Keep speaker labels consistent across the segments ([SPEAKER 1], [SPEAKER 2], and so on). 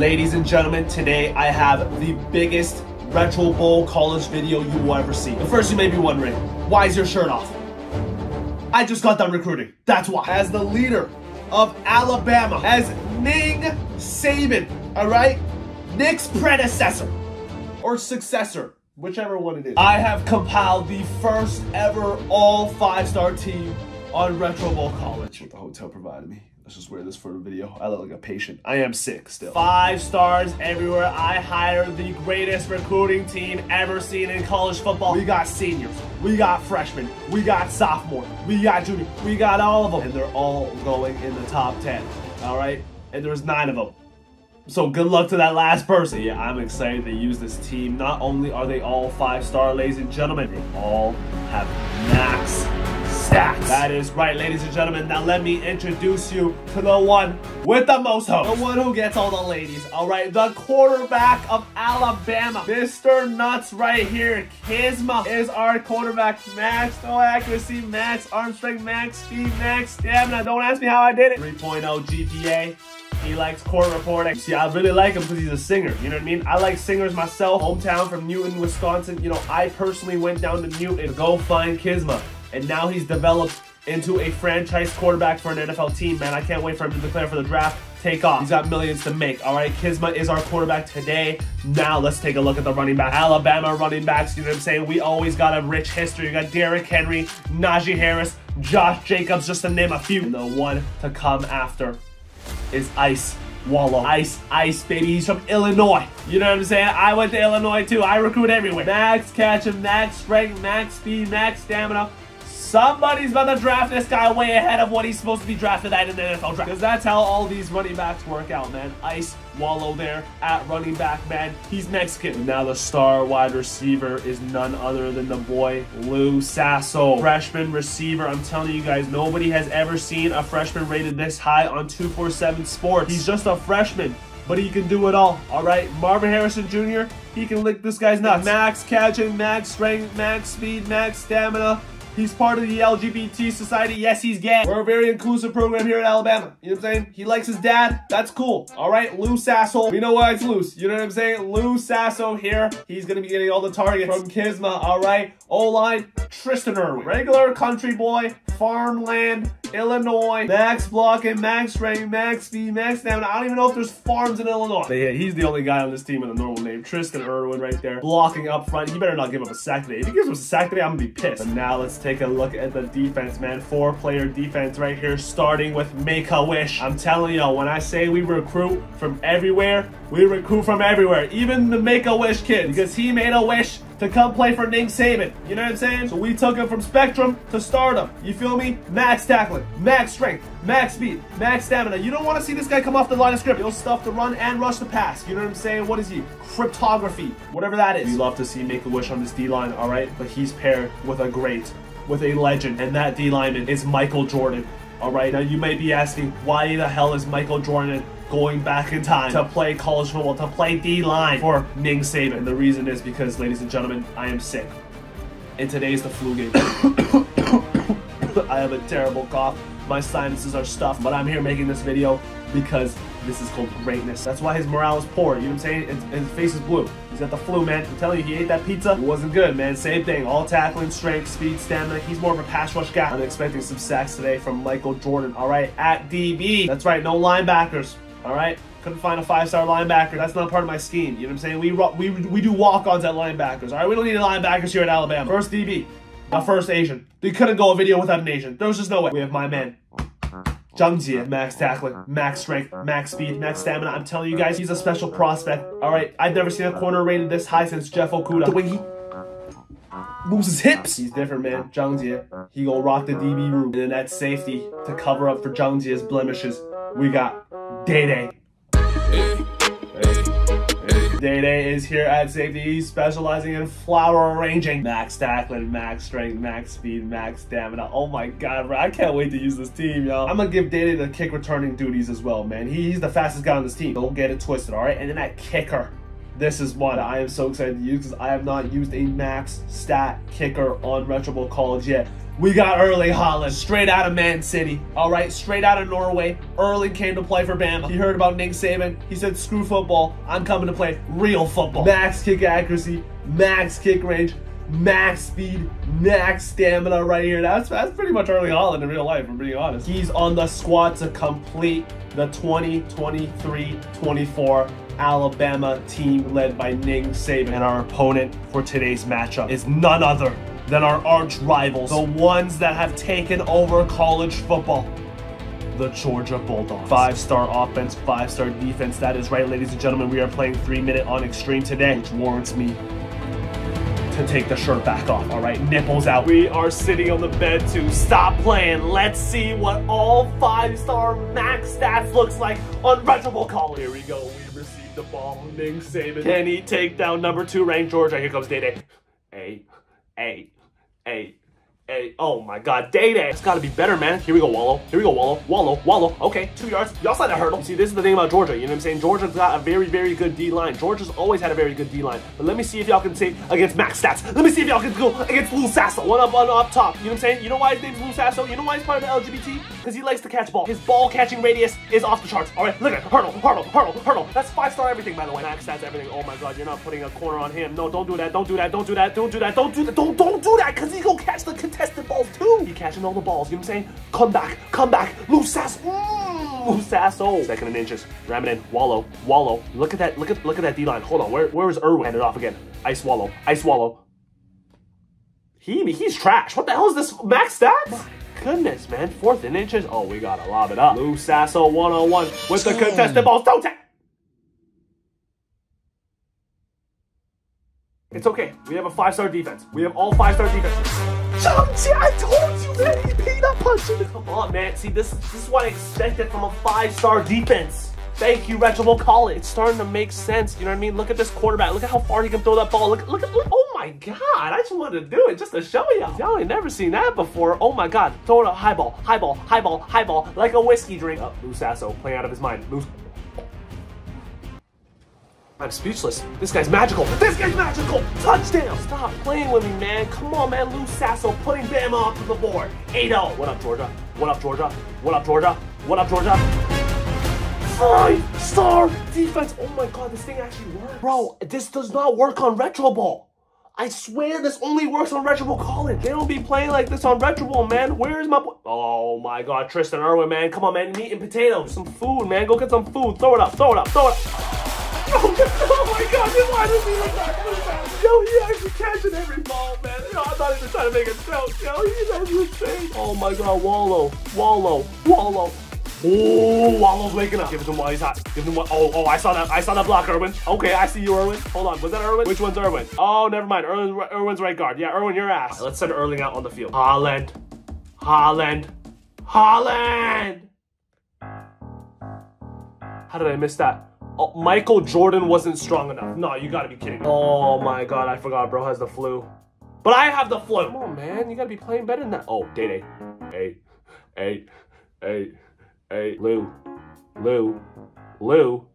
[SPEAKER 1] Ladies and gentlemen, today I have the biggest Retro Bowl college video you will ever see. But first you may be wondering, why is your shirt off? I just got done recruiting. That's why. As the leader of Alabama, as Ning Saban, all right? Nick's predecessor or successor, whichever one it is. I have compiled the first ever all five-star team on Retro Bowl College. What the hotel provided me. Let's just wear this for a video. I look like a patient. I am sick still. Five stars everywhere. I hired the greatest recruiting team ever seen in college football. We got seniors. We got freshmen. We got sophomore. We got junior. We got all of them. And they're all going in the top 10. All right? And there's nine of them. So good luck to that last person. Yeah, I'm excited to use this team. Not only are they all five star, ladies and gentlemen, they all have max stats. That is right, ladies and gentlemen. Now let me introduce you to the one with the most hope. The one who gets all the ladies. All right, the quarterback of Alabama. Mr. Nuts right here. Kizma is our quarterback. Max, no accuracy, max arm strength, max speed, max stamina. Don't ask me how I did it. 3.0 GPA. He likes court reporting. See, I really like him because he's a singer. You know what I mean? I like singers myself. Hometown from Newton, Wisconsin. You know, I personally went down to Newton to go find Kizma and now he's developed into a franchise quarterback for an NFL team, man. I can't wait for him to declare for the draft. Take off. He's got millions to make. All right, Kizma is our quarterback today. Now let's take a look at the running back. Alabama running backs, you know what I'm saying? We always got a rich history. You got Derrick Henry, Najee Harris, Josh Jacobs, just to name a few. And the one to come after is Ice Wallow. Ice, ice, baby. He's from Illinois. You know what I'm saying? I went to Illinois too. I recruit everywhere. Max catch him, max strength, max speed, max stamina. Somebody's about to draft this guy way ahead of what he's supposed to be drafted at in the NFL draft. Because that's how all these running backs work out, man. Ice Wallow there at running back, man. He's Mexican. Now the star wide receiver is none other than the boy Lou Sasso. Freshman receiver. I'm telling you guys, nobody has ever seen a freshman rated this high on 247 Sports. He's just a freshman but he can do it all. All right, Marvin Harrison Jr. He can lick this guy's nuts. Max catching, max strength, max speed, max stamina. He's part of the LGBT society. Yes, he's gay. We're a very inclusive program here in Alabama. You know what I'm saying? He likes his dad. That's cool. All right, loose asshole. We know why it's loose. You know what I'm saying? Lou Sasso here. He's going to be getting all the targets from Kizma. All right. O-line, Tristan. Regular country boy, farmland, Illinois, max blocking, max strength, max speed, max stamina. I don't even know if there's farms in Illinois. But yeah, he's the only guy on this team with a normal name. Tristan Irwin right there, blocking up front. He better not give up a sack today. If he gives up a sack today, I'm gonna be pissed. But now let's take a look at the defense, man. Four-player defense right here, starting with Make-A-Wish. I'm telling y'all, when I say we recruit from everywhere, we recruit from everywhere. Even the Make-A-Wish kid, because he made a wish to come play for Nick Saban. You know what I'm saying? So we took him from Spectrum to Stardom. You feel me? Max tackling, max strength, max speed, max stamina. You don't want to see this guy come off the line of script. He'll stuff the run and rush the pass. You know what I'm saying? What is he? Cryptography, whatever that is. We love to see Make-A-Wish on this D-line, all right? But he's paired with a great, with a legend, and that D-lineman is Michael Jordan. All right, now you may be asking, why the hell is Michael Jordan going back in time to play college football, to play D-line for Ning Saban? The reason is because, ladies and gentlemen, I am sick. And today's the flu game. I have a terrible cough. My sinuses are stuffed, but I'm here making this video because this is called greatness. That's why his morale is poor. You know what I'm saying? His, his face is blue. He's got the flu, man. I'm telling you, he ate that pizza. It wasn't good, man. Same thing. All tackling, strength, speed, stamina. He's more of a pass rush guy. I'm expecting some sacks today from Michael Jordan. All right, at DB. That's right, no linebackers. All right. Couldn't find a five-star linebacker. That's not part of my scheme. You know what I'm saying? We we we do walk-ons at linebackers. All right, we don't need linebackers here at Alabama. First DB, a first Asian. They couldn't go a video without an Asian. There was just no way. We have my man, Zhang Jie, max tackling, max strength, max speed, max stamina. I'm telling you guys, he's a special prospect. All right, I've never seen a corner rated this high since Jeff Okudah. The way he moves his hips. He's different, man. Zhang Jie, he gonna rock the DB room. And then at safety, to cover up for Zhang Jie's blemishes, we got Day Day. Day Day is here at safety. Specializing in flower arranging. Max tackling, max strength, max speed, max stamina. Oh my god, bro. I can't wait to use this team, yo. I'm gonna give Day Day the kick returning duties as well, man. He's the fastest guy on this team. Don't get it twisted, all right? And then that kicker. This is one I am so excited to use because I have not used a max stat kicker on Retro Bowl College yet. We got Erling Haaland, straight out of Man City. All right, straight out of Norway. Erling came to play for Bama. He heard about Nick Saban. He said, screw football. I'm coming to play real football. Max kick accuracy, max kick range, max speed, max stamina right here. That's, that's pretty much Erling Haaland in real life, I'm being honest. He's on the squad to complete the 2023-24 Alabama team led by Nick Saban. And our opponent for today's matchup is none other than our arch rivals, the ones that have taken over college football. The Georgia Bulldogs. Five star offense, five star defense. That is right, ladies and gentlemen. We are playing three minute on extreme today, which warrants me to take the shirt back off. All right, nipples out. We are sitting on the bed to stop playing. Let's see what all five star max stats looks like on Retro College. Here we go. We received the ball. Nick Saban. Can he take down number two ranked Georgia? Here comes Day Day. Eight, eight hey, hey, oh my god, Day Day. It's gotta be better, man. Here we go, Wallow. Here we go, Wallow. Wallow, Wallow. Okay, two yards. Y'all saw that hurdle. See, this is the thing about Georgia. You know what I'm saying? Georgia's got a very, very good D line. Georgia's always had a very good D line. But let me see if y'all can say against Max Stats. Let me see if y'all can go against Lou Sasso. One up, one up top. You know what I'm saying? You know why his name's Lou Sasso? You know why he's part of the LGBT? Because he likes to catch ball. His ball catching radius is off the charts. All right, look at it. hurdle, hurdle, hurdle, hurdle. That's five star everything, by the way. Max Stats everything. Oh my god, you're not putting a corner on him. No, don't do that. Don't do that. Don't do that. Don't do that. Don't do that. Don't don't do that. Because he's gonna catch the contested balls too. He catching all the balls. You know what I'm saying? Come back. Come back. Lou Sasso. Mm, Lou Sasso. Second and inches. Ram it in. Wallow. Wallow. Look at that. Look at look at that D line. Hold on. Where where is Irwin? Hand it off again. I swallow, I swallow. He he's trash. What the hell is this max stats? My goodness, man. Fourth and inches. Oh, we gotta lob it up. Lou Sasso 101 with the contested balls. Don't take. It's okay. We have a five-star defense. We have all five-star defense. I told you, man. He peanut punching. Come on, man. See, this, this is what I expected from a five-star defense. Thank you, Reginald College. It's starting to make sense. You know what I mean? Look at this quarterback. Look at how far he can throw that ball. Look, look look. Oh my God. I just wanted to do it just to show y'all. Y'all ain't never seen that before. Oh my God. Throw it a high ball, high ball, high ball, high ball, like a whiskey drink. Oh, Lou Sasso playing out of his mind. Lou I'm speechless. This guy's magical. This guy's magical. Touchdown. Stop playing with me, man. Come on, man. Lou Sasso putting Bama off to the board. 8-0. What up, Georgia? What up, Georgia? What up, Georgia? What up, Georgia? Five-star defense. Oh my god, this thing actually works. Bro, this does not work on Retro Bowl. I swear this only works on Retro Bowl College. They don't be playing like this on Retro Bowl, man. Where is my... boy? Oh my god, Tristan Irwin, man. Come on, man. Meat and potatoes. Some food, man. Go get some food. Throw it up. Throw it up. Throw it up. Oh, oh, my god, this line is even back. Yo, he actually catching every ball, man. Yo, I thought he was trying to make a joke. Yo, he's actually insane. Oh my god, Wallow, Wallow, Wallow. Oh, Wallow's waking up. Give it to him while he's hot. Give him one. Oh, oh, I saw that. I saw that block, Irwin. Okay, I see you, Irwin. Hold on. Was that Irwin? Which one's Irwin? Oh, never mind. Irwin, Irwin's right guard. Yeah, Irwin, your ass. Right, let's send Erling out on the field. Haaland. Haaland. Haaland! How did I miss that? Oh, Michael Jordan wasn't strong enough. No, you gotta be kidding. Oh my god, I forgot bro has the flu. But I have the flu. Come on, man. You gotta be playing better than that. Oh, Day Day. Hey, hey, hey, hey, Lou. Lou. Lou.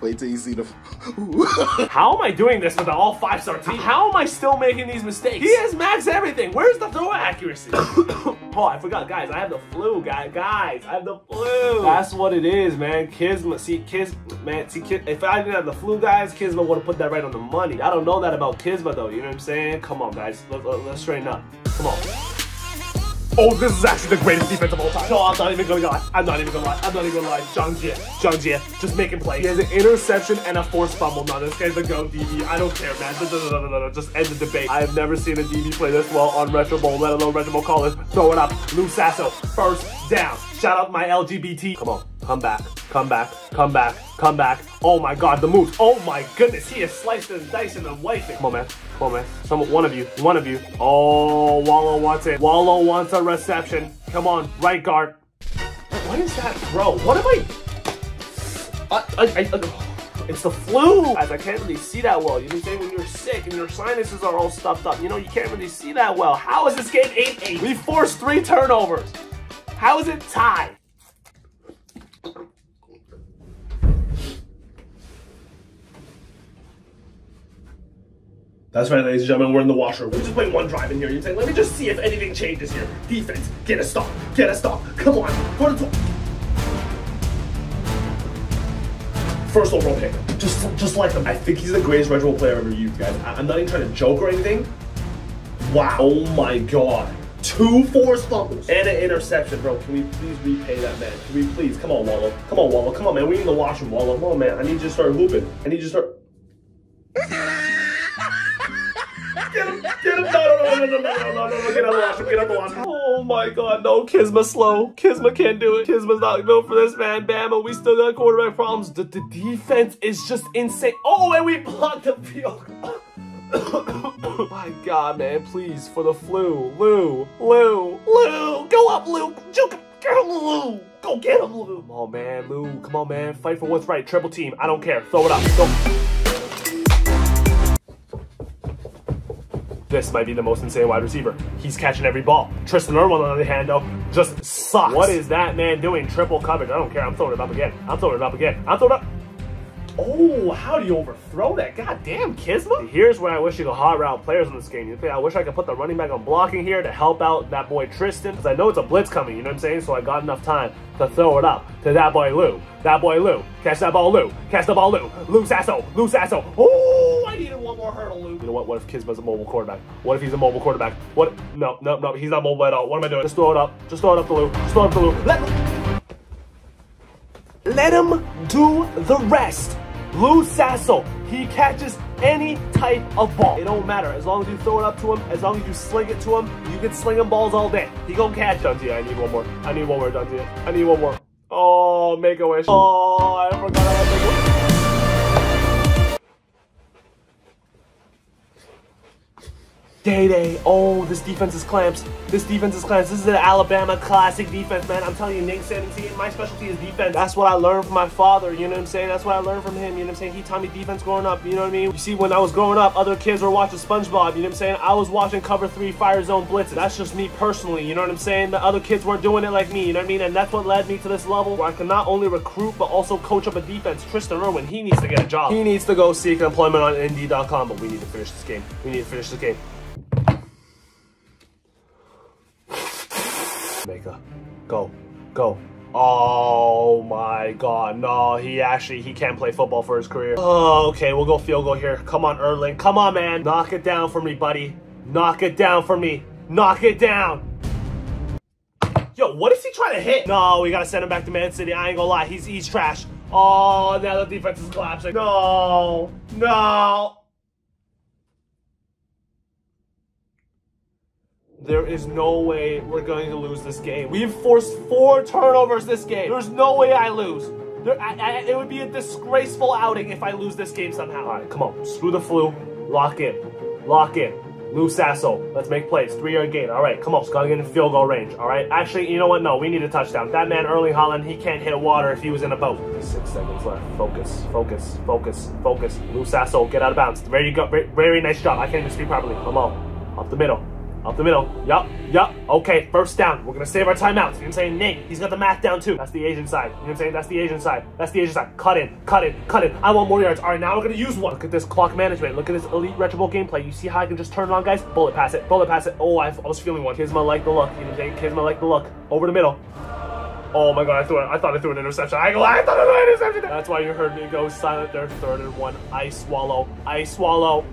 [SPEAKER 2] Wait till you see the.
[SPEAKER 1] How am I doing this with an all five star team? How am I still making these mistakes? He has max everything. Where's the throw accuracy? oh, I forgot, guys. I have the flu, guys. Guys, I have the flu. That's what it is, man. Kisma, see, Kiz, man, see, Kiz, if I didn't have the flu, guys, Kisma would have put that right on the money. I don't know that about Kisma, though. You know what I'm saying? Come on, guys. Let, let, let's straighten up. Come on. Oh, this is actually the greatest defense of all time. No, I'm not even gonna lie. I'm not even gonna lie. I'm not even gonna lie. Zhang Jie. Zhang Jie. Just making plays. He has an interception and a forced fumble. No, this guy's a GOAT DB. I don't care, man. No, no, no, no, no, Just end the debate. I have never seen a DB play this well on Retro Bowl, let alone Retro Bowl College. Throw it up. Lou Sasso. First down. Shout out my LGBT. Come on. Come back. Come back. Come back. Come back. Oh my god, the moves. Oh my goodness. He is slicing and dicing and wiping. Come on, man. Man. Some, one of you. One of you. Oh, Wallow wants it. Wallow wants a reception. Come on. Right guard. What is that bro? What am I... I, I, I, I it's the flu! Guys, I can't really see that well. You I'm saying? When you're sick and your sinuses are all stuffed up, you know, you can't really see that well. How is this game 8-8? We forced three turnovers. How is it tied? That's right, ladies and gentlemen, we're in the washroom. We're just playing one drive in here. You're saying, let me just see if anything changes here. Defense, get a stop, get a stop. Come on, go to top. First overall pick, just just like him. I think he's the greatest retro player I've ever used, guys. I- I'm not even trying to joke or anything. Wow, oh my god. Two forced fumbles and an interception, bro. Can we please repay that man? Can we please? Come on, Wallow. Come on, Wallow. Come on, man. We in the washroom, Wallow. Come on, man. I need you to start hooping. I need you to start. Get him! No, no, no, no, no, no, no, no, no, get out of the washroom, get out of the washroom. Oh my god, no, Kisma slow. Kisma can't do it. Kisma's not built for this, man. Bama, we still got quarterback problems. The, the defense is just insane. Oh, and we blocked the field. Oh my god, man, please, for the flu. Lou, Lou, Lou, go up, Lou. Juke, get him, Lou. Go get him, Lou. Come on, man, Lou. Come on, man. Fight for what's right. Triple team. I don't care. Throw it up. Go. This might be the most insane wide receiver. He's catching every ball. Tristan Irwin, on the other hand, though, just sucks. What is that man doing? Triple coverage. I don't care. I'm throwing it up again. I'm throwing it up again. I'm throwing it up. Oh, how do you overthrow that? God damn, Kisma. Here's where I wish you could hot route players in this game. I wish I could put the running back on blocking here to help out that boy Tristan. Because I know it's a blitz coming, you know what I'm saying? So I got enough time to throw it up to that boy Lou. That boy Lou. Catch that ball, Lou. Catch the ball, Lou. Lou Sasso. Lou Sasso. Oh, I needed one more hurdle, Lou. You know what? What if Kisma's a mobile quarterback? What if he's a mobile quarterback? What? No, no, no. He's not mobile at all. What am I doing? Just throw it up. Just throw it up to Lou. Just throw it up to Lou. Let let him do the rest. Lou Sasso, he catches any type of ball. It don't matter. As long as you throw it up to him, as long as you sling it to him, you can sling him balls all day. He gonna catch Dundee. I need one more. I need one more, Dundee. I need one more. Oh, make a wish. Oh, I forgot I Day Day. Oh, this defense is clamps. This defense is clamps. This is an Alabama classic defense, man. I'm telling you, Nate Sanity, my specialty is defense. That's what I learned from my father, you know what I'm saying? That's what I learned from him, you know what I'm saying? He taught me defense growing up, you know what I mean? You see, when I was growing up, other kids were watching SpongeBob, you know what I'm saying? I was watching Cover 3 Fire Zone Blitzes. That's just me personally, you know what I'm saying? The other kids weren't doing it like me, you know what I mean? And that's what led me to this level where I can not only recruit, but also coach up a defense. Tristan Irwin, he needs to get a job. He needs to go seek employment on Indeed.com, but we need to finish this game. We need to finish this game. Mega. Go. Go. Oh my god, no, he actually, he can't play football for his career. Oh, okay, we'll go field goal here. Come on, Erling. Come on, man. Knock it down for me, buddy. Knock it down for me. Knock it down. Yo, what is he trying to hit? No, we gotta send him back to Man City. I ain't gonna lie, he's, he's trash. Oh, now the defense is collapsing. No, no. There is no way we're going to lose this game. We've forced four turnovers this game. There's no way I lose. There, I, I, it would be a disgraceful outing if I lose this game somehow. All right, come on. Screw the flu. Lock in. Lock in. Lou Sasso. Let's make plays. Three-yard gain. All right, come on. Gotta get in field goal range. All right. Actually, you know what? No, we need a touchdown. That man, Erling Haaland, he can't hit water if he was in a boat. Six seconds left. Focus. Focus. Focus. Focus. Lou Sasso, get out of bounds. Very good. Very, very nice job. I can't even speak properly. Come on. Up the middle. Up the middle. Yup, yup. Okay, first down. We're gonna save our timeouts. You know what I'm saying? Nate, he's got the math down too. That's the Asian side. You know what I'm saying? That's the Asian side. That's the Asian side. Cut in, cut in, cut in. I want more yards. All right, now we're gonna use one. Look at this clock management. Look at this elite retro bowl gameplay. You see how I can just turn it on, guys? Bullet pass it. Bullet pass it. Oh, I, I was feeling one. Kisma like the look. You know what I'm saying? Kisma like the look. Over the middle. Oh my god, I it. I thought I threw an interception. I, I thought I threw an interception. That's why you heard me go silent there. Third and one. I swallow. I swallow.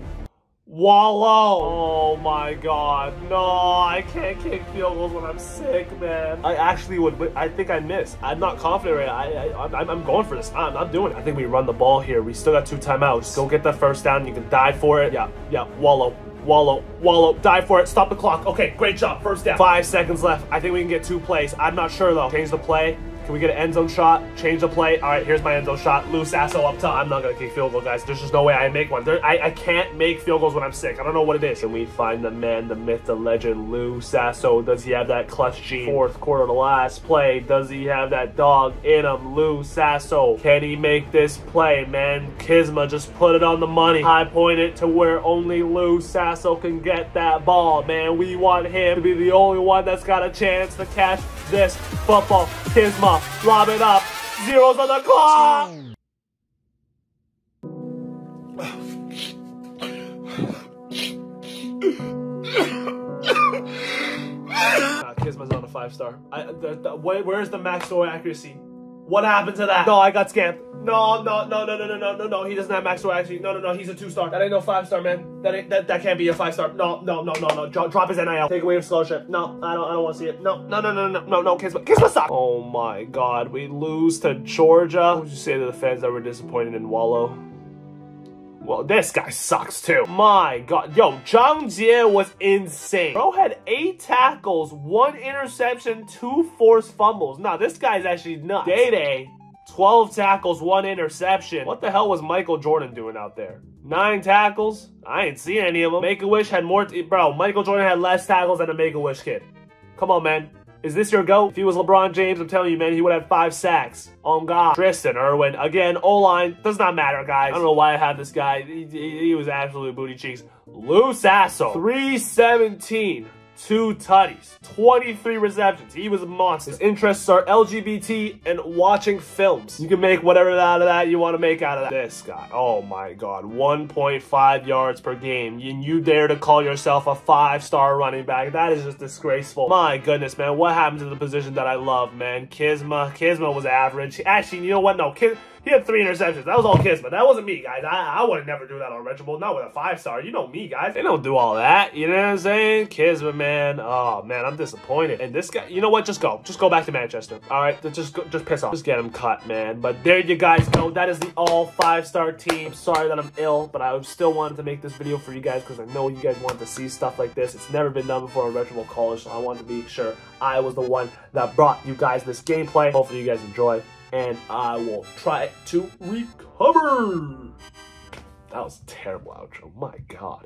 [SPEAKER 1] Wallow! Oh my god. No, I can't kick field goals when I'm sick, man. I actually would, I think I miss. I'm not confident right I, I, I'm, I'm going for this. I'm not doing it. I think we run the ball here. We still got two timeouts. Go get the first down. You can die for it. Yeah, yeah, wallow. Wallow, wallow, dive for it, stop the clock. Okay, great job, first down. Five seconds left. I think we can get two plays. I'm not sure though. Change the play. Can we get an end zone shot? Change the play. All right, here's my end zone shot. Lou Sasso up top. I'm not gonna kick field goal, guys. There's just no way I make one. There, I, I can't make field goals when I'm sick. I don't know what it is. Can we find the man, the myth, the legend, Lou Sasso? Does he have that clutch gene? Fourth quarter, the last play. Does he have that dog in him? Lou Sasso. Can he make this play, man? Kisma just put it on the money. High point it to where only Lou Sasso can get that ball, man. We want him to be the only one that's got a chance to catch this. Football, Kizma, lob it up. Zeros on the clock. Kizma's on a five star. I, the, the, where's the max door accuracy? What happened to that? No, I got scammed. No, no, no, no, no, no, no, no, no. He doesn't have max throw accuracy. No, no, no. He's a two star. That ain't no five star, man. That ain't that, that can't be a five star. No, no, no, no, no. Drop, drop his NIL. Take away his scholarship. No, I don't. I don't want to see it. No, no, no, no, no, no, no. Kizma, Kizma, stop. Oh my God, we lose to Georgia. What would you say to the fans that were disappointed in Wallow? Well, this guy sucks too. My God. Yo, Zhang Jie was insane. Bro had eight tackles, one interception, two forced fumbles. Nah, this guy's actually nuts. Day Day, 12 tackles, one interception. What the hell was Michael Jordan doing out there? Nine tackles? I ain't seen any of them. Make-A-Wish had more... Bro, Michael Jordan had less tackles than a Make-A-Wish kid. Come on, man. Is this your go? If he was LeBron James, I'm telling you, man, he would have five sacks. Oh, On God. Tristan Irwin. Again, O-line. Does not matter, guys. I don't know why I have this guy. He, he, he was absolute booty cheeks. Lou Sasso. 317 two tutties, 23 receptions. He was a monster. His interests are LGBT and watching films. You can make whatever out of that you want to make out of that. This guy, oh my god, 1.5 yards per game. And you dare to call yourself a five-star running back. That is just disgraceful. My goodness, man. What happened to the position that I love, man? Kizma. Kizma was average. Actually, you know what? No, Kizma. He had three interceptions. That was all Kismet. That wasn't me, guys. I, I would never do that on Bowl. Not with a five star. You know me, guys. They don't do all that. You know what I'm saying? Kismet, man. Oh man, I'm disappointed. And this guy, you know what? Just go. Just go back to Manchester. All right, just go, just piss off. Just get him cut, man. But there you guys go. That is the all five star team. Sorry that I'm ill, but I still wanted to make this video for you guys because I know you guys want to see stuff like this. It's never been done before on Bowl College, so I wanted to be sure I was the one that brought you guys this gameplay. Hopefully you guys enjoy and I will try to recover. That was terrible outro. My God.